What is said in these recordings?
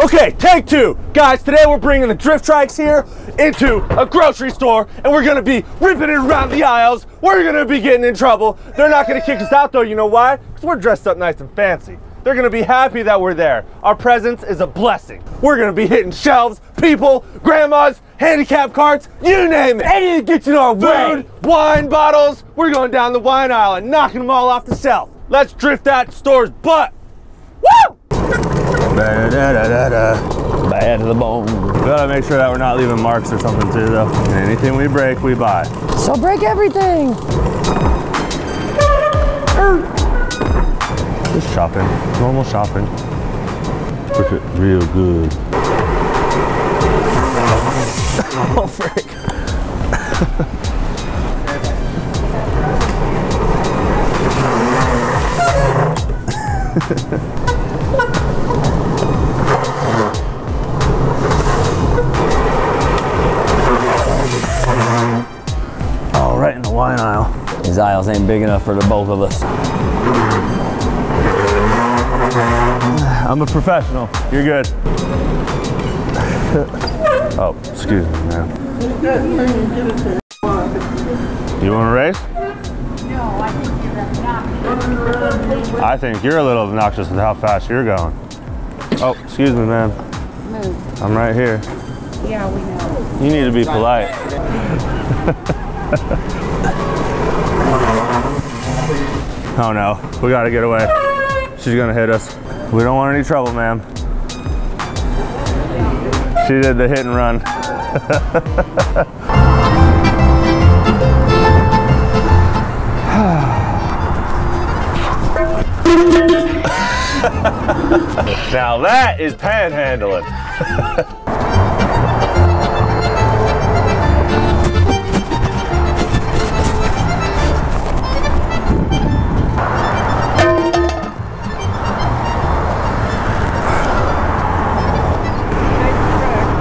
Okay, take two. Guys, today we're bringing the drift trikes here into a grocery store and we're gonna be ripping it around the aisles. We're gonna be getting in trouble. They're not gonna kick us out though, you know why? Because we're dressed up nice and fancy. They're gonna be happy that we're there. Our presence is a blessing. We're gonna be hitting shelves, people, grandmas, handicap carts, you name it. Anything gets in our way. Food, wine bottles. We're going down the wine aisle and knocking them all off the shelf. Let's drift that store's butt. Woo! Bad to the bone. We gotta make sure that we're not leaving marks or something too though. Anything we break, we buy. So break everything. Just shopping, normal shopping. Look it real good. Oh, frick. These aisles ain't big enough for the both of us. I'm a professional. You're good. oh, excuse me, man. You want to race? No, I think you're. I think you're a little obnoxious with how fast you're going. Oh, excuse me, man. Move. I'm right here. Yeah, we know. You need to be polite. oh no, we gotta get away. She's gonna hit us. We don't want any trouble, ma'am. She did the hit and run. now that is panhandling.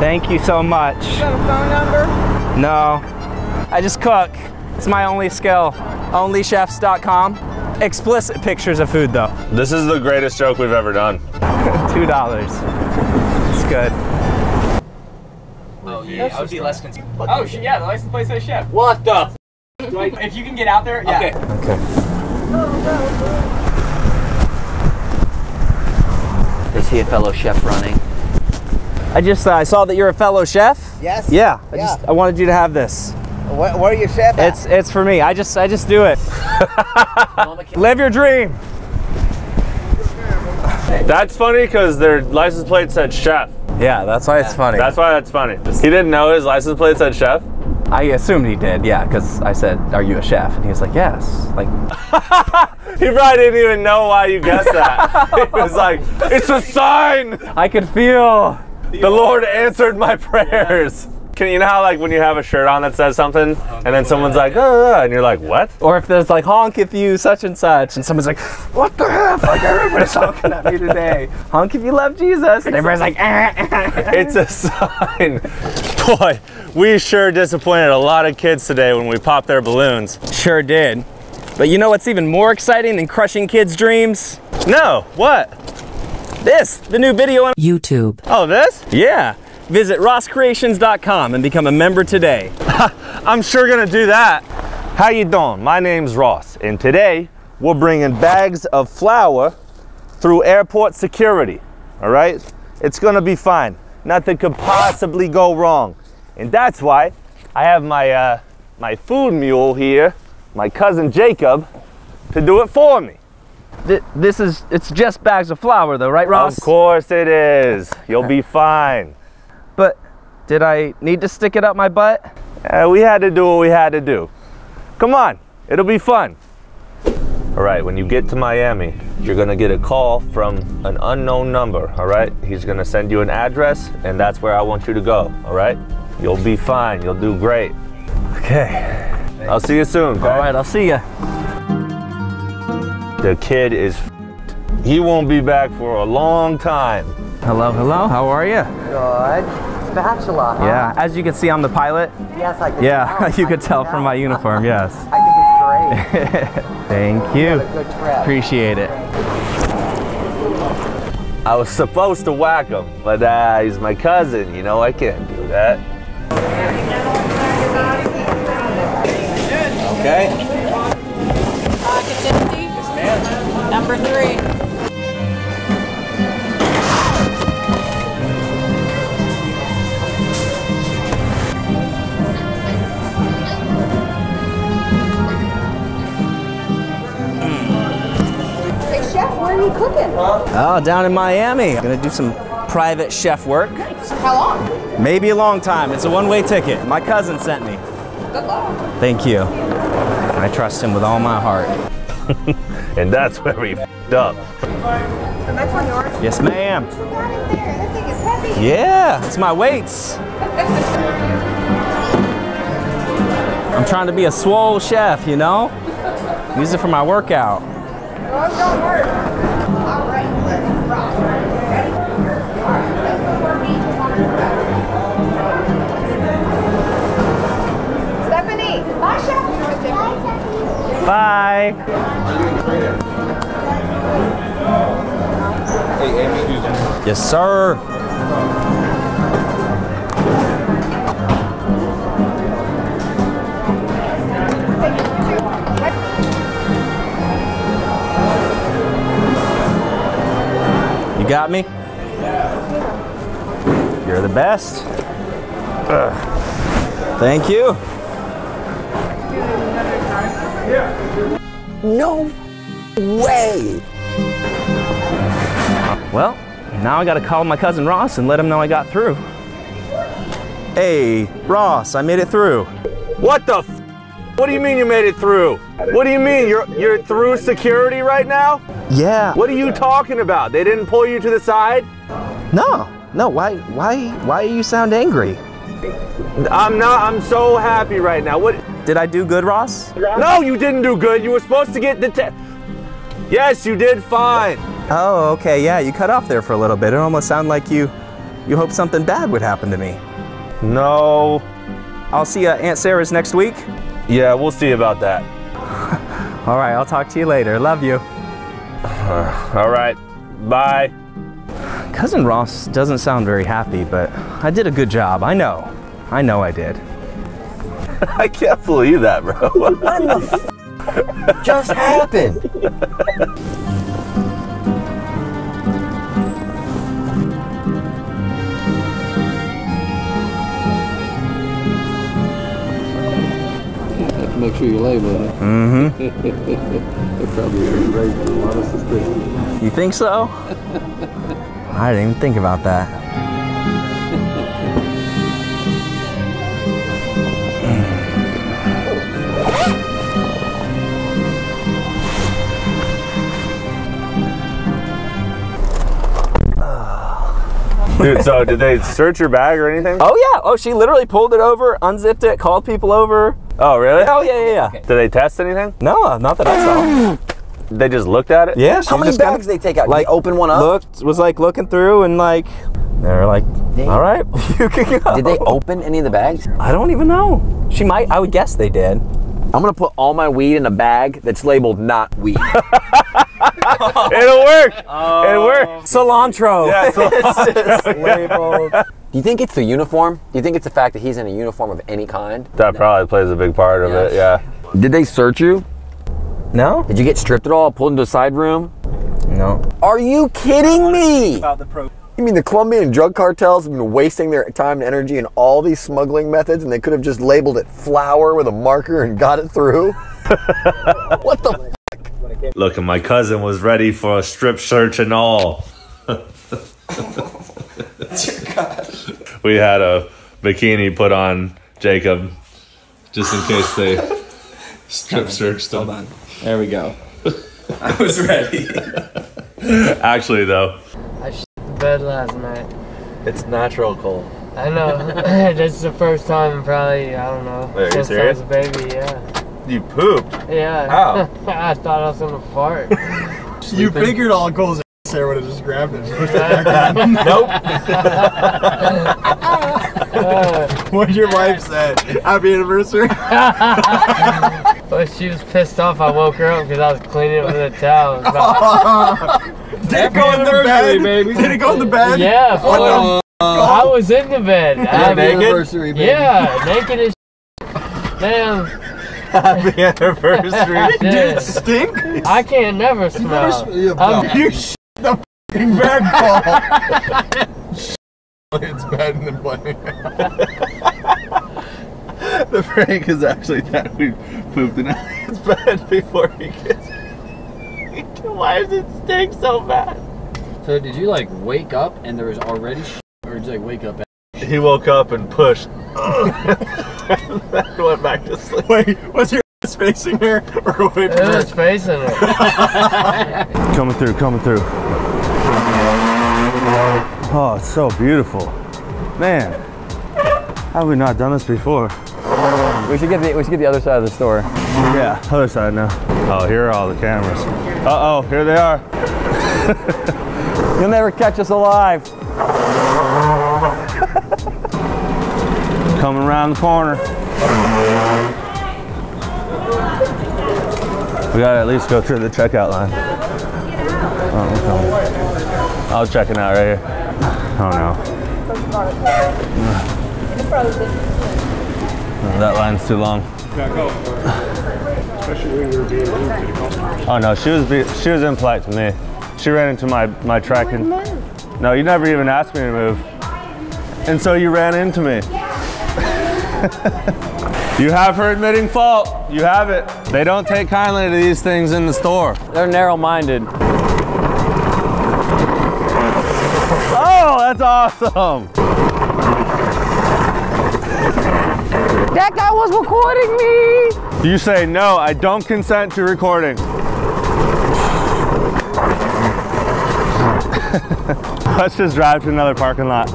Thank you so much. got a phone number? No, I just cook. It's my only skill. Onlychefs.com. Explicit pictures of food though. This is the greatest joke we've ever done. Two dollars. It's good. Oh yeah, I would be less concerned. Oh shit, yeah, the license plate says chef. What the? if you can get out there, yeah. Okay. Oh, is he a fellow chef running? I just uh, I saw that you're a fellow chef. Yes. Yeah. I Yeah. just I wanted you to have this. Where, where are you chef at? It's it's for me. I just I just do it. Live your dream. That's funny because their license plate said chef. Yeah, that's why it's funny. That's why that's funny. He didn't know his license plate said chef. I assumed he did. Yeah, because I said, "Are you a chef?" And he was like, "Yes." Like, He probably didn't even know why you guessed that. he was like, it's a sign. I could feel. The Lord answered my prayers. Can you know how like when you have a shirt on that says something and then someone's like, oh, and you're like, what? Or if there's like honk if you such and such, and someone's like, "What the F?" Like everybody's honking at me today. honk if you love Jesus, and everybody's like, eh. It's a sign. Boy, we sure disappointed a lot of kids today when we popped their balloons. Sure did. But you know what's even more exciting than crushing kids' dreams? No, what? This, the new video on YouTube. Oh, this? Yeah. Visit rosscreations.com and become a member today. I'm sure gonna do that. How you doing? My name's Ross, and today we're bringing bags of flour through airport security. All right? It's gonna be fine. Nothing could possibly go wrong, and that's why I have my uh, my food mule here, my cousin Jacob, to do it for me. Th- this is, it's just bags of flour though, right, Ross? Of course it is. You'll be fine. But did I need to stick it up my butt? Uh, we had to do what we had to do. Come on, it'll be fun. All right, when you get to Miami, you're gonna get a call from an unknown number, all right? He's gonna send you an address, and that's where I want you to go, all right? You'll be fine, you'll do great. Okay, I'll see you soon, okay? All right, I'll see ya. The kid is f***ed. He won't be back for a long time. Hello, hello, how are you? Good. Spatula, huh? Yeah, as you can see, I'm the pilot. Yes, I can Yeah, tell. you I could can tell from my uniform, yes. I think it's great. Thank you. What a good trip. Appreciate it. I was supposed to whack him, but uh, he's my cousin. You know, I can't do that. Okay. Number three. Hey, Chef, where are you cooking? Oh, down in Miami. Gonna do some private chef work. How long? Maybe a long time. It's a one-way ticket. My cousin sent me. Good luck. Thank you. I trust him with all my heart. And that's where we fed up. The next one yours? Yes, ma'am. What you got in there? That thing is heavy. Yeah, it's my weights. I'm trying to be a swole chef, you know? Use it for my workout. Oh, Yes, sir. You got me? You're the best. Ugh. Thank you. No way. Well, now I gotta call my cousin Ross and let him know I got through. Hey, Ross, I made it through. What the? F- what do you mean you made it through? What do you mean you're you're through security right now? Yeah. What are you talking about? They didn't pull you to the side? No, no. Why, why, why you sound angry? I'm not. I'm so happy right now. What? Did I do good, Ross? No, you didn't do good. You were supposed to get the. Yes, you did fine. Oh, okay. Yeah, you cut off there for a little bit. It almost sounded like you, you hoped something bad would happen to me. No. I'll see you at Aunt Sarah's next week. Yeah, we'll see about that. All right, I'll talk to you later. Love you. All right. Bye. Cousin Ross doesn't sound very happy, but I did a good job. I know. I know I did. I can't believe that, bro. What the f- just happened? Make sure you label it. Mm-hmm. It probably raised a lot of suspicion. You think so? I didn't even think about that. Dude, so did they search your bag or anything? Oh yeah. Oh, she literally pulled it over, unzipped it, called people over. Oh, really? Oh yeah, yeah, yeah. Did they test anything? No, uh, not that I saw. They just looked at it? Yeah. How many just kinda bags they take out? like, Like open one up? Looked, was like looking through and like, they were like, all right, you can go. Did they open any of the bags? I don't even know. She might. I would guess they did. I'm gonna put all my weed in a bag that's labeled not weed. It'll work. It'll oh. work. Cilantro. Yeah, so- It's just labeled. Do you think it's the uniform? Do you think it's the fact that he's in a uniform of any kind? that probably plays a big part of it, yeah. Did they search you? No. Did you get stripped at all? Pulled into a side room? No. Are you kidding me? About the pro. You mean the Colombian drug cartels have been wasting their time and energy in all these smuggling methods and they could have just labeled it flour with a marker and got it through? what the? fuck? Look, and my cousin was ready for a strip search and all. We had a bikini put on Jacob just in case they strip searched him. Hold on. There we go. I was ready. Actually, though, bed last night. it's natural cold. I know. this is the first time in probably, I don't know. Wait, are you since I was serious? a baby, yeah. You pooped. Yeah. How? I thought I was gonna fart. You figured all Kole's Sarah would have just grabbed it. Nope. what did your wife say? Happy anniversary. but she was pissed off I woke her up because I was cleaning with a towel. Did it go in the bed? Baby. Did it go in the bed? Yeah, for, I was in the bed. I- anniversary, baby. Yeah, naked as Damn. Happy anniversary. Did it stink? I can't never smell. I'm- You sh the f***ing bed, Paul. it's better than playing. the prank is actually that we pooped in Elliot's bed before he gets. Why does it stink so bad? So did you like wake up and there was already sh- or did you like wake up? He woke up and pushed. and then went back to sleep. Wait, was your ass facing her or away from It her? was facing it. Coming through, coming through. Oh, it's so beautiful. Man, how have we not done this before? We should get the we should get the other side of the store. Yeah, other side now. Oh, here are all the cameras. Uh oh, here they are. You'll never catch us alive. Coming around the corner. We gotta at least go through the checkout line. Oh, okay. I was checking out right here. Oh no. That line's too long. Oh no, she was be, she was impolite to me. She ran into my my track and no, you never even asked me to move, and so you ran into me. you have her admitting fault. You have it. They don't take kindly to these things in the store. They're narrow-minded. Oh, that's awesome. That guy was recording me. You say no. I don't consent to recording. Let's just drive to another parking lot.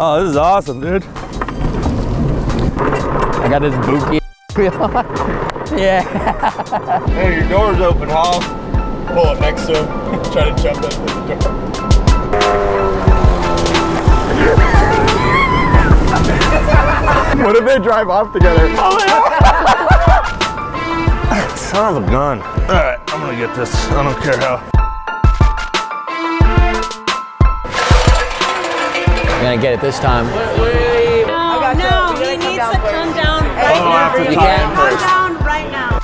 Oh, this is awesome, dude. I got this bookie. yeah. Hey, your door's open, Hall. Pull up next to him. Try to jump into the door. what if they drive off together? Oh, Son of a gun. All right, I'm gonna get this. I don't care how. I'm gonna get it this time. Oh, no, he needs to come down right Oh, now. to You tie can him Come down right now.